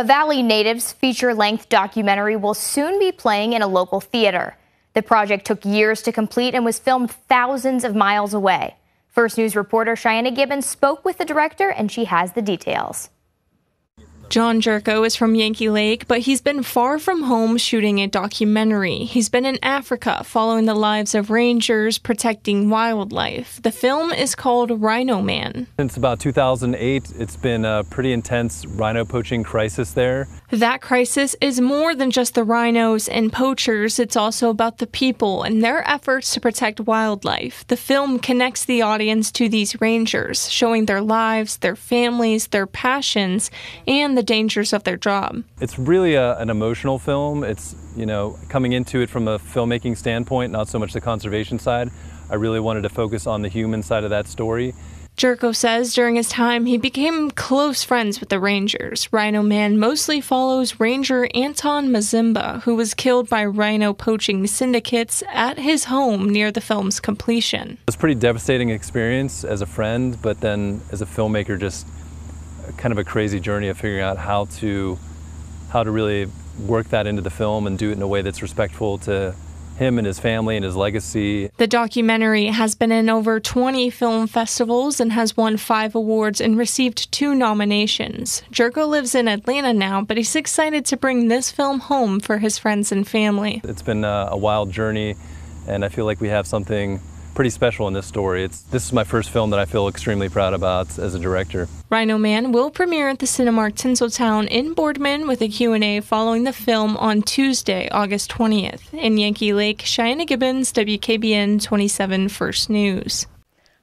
A Valley Natives feature length documentary will soon be playing in a local theater. The project took years to complete and was filmed thousands of miles away. First News reporter Cheyenne Gibbons spoke with the director, and she has the details. John Jerko is from Yankee Lake, but he's been far from home shooting a documentary. He's been in Africa following the lives of rangers protecting wildlife. The film is called Rhino Man. Since about 2008, it's been a pretty intense rhino poaching crisis there. That crisis is more than just the rhinos and poachers, it's also about the people and their efforts to protect wildlife. The film connects the audience to these rangers, showing their lives, their families, their passions, and the dangers of their job. It's really a, an emotional film. It's, you know, coming into it from a filmmaking standpoint, not so much the conservation side. I really wanted to focus on the human side of that story. Jerko says during his time he became close friends with the Rangers. Rhino Man mostly follows Ranger Anton Mzimba, who was killed by rhino poaching syndicates at his home near the film's completion. It was a pretty devastating experience as a friend, but then as a filmmaker, just kind of a crazy journey of figuring out how to how to really work that into the film and do it in a way that's respectful to him and his family and his legacy. The documentary has been in over 20 film festivals and has won five awards and received two nominations. Jerko lives in Atlanta now, but he's excited to bring this film home for his friends and family. It's been a, a wild journey, and I feel like we have something pretty special in this story. It's this is my first film that I feel extremely proud about as a director. Rhino Man will premiere at the Cinemark Tinseltown in Boardman with a Q&A following the film on Tuesday, August 20th. In Yankee Lake, Cheyenne Gibbons, WKBN 27 First News.